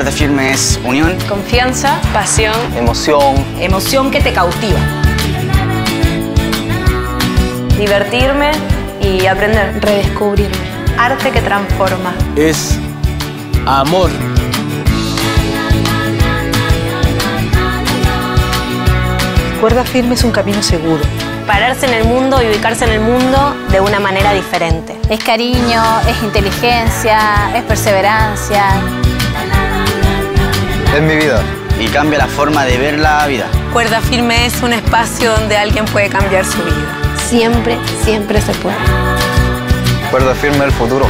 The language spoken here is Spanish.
firme es unión, Confianza, pasión, Emoción. Emoción que te cautiva. divertirme y aprender. redescubrirme. Arte que transforma. Es amor. Cuerda firme es un camino seguro. Pararse en el mundo y ubicarse en el mundo de una manera diferente. Es cariño, es inteligencia, es perseverancia. Es mi vida. y cambia la forma de ver la vida. Cuerda Firme es un espacio donde alguien puede cambiar su vida. Siempre, siempre se puede. Cuerda firme el futuro.